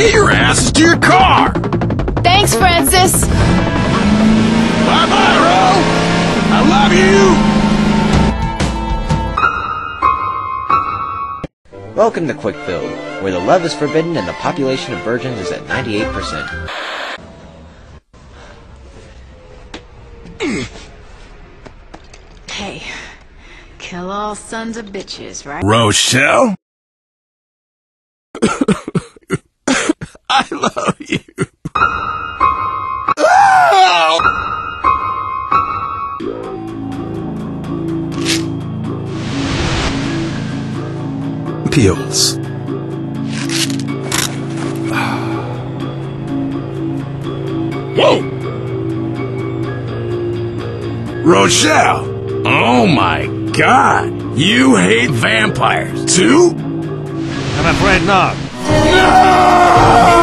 to your car! Thanks, Francis. Bye-bye, Ro! I love you! Welcome to Quickfield, where the love is forbidden and the population of virgins is at 98%. Hey, kill all sons of bitches, right? Rochelle? I love you. Peels. Whoa! Rochelle! Oh my god! You hate vampires, too? I'm afraid not. No!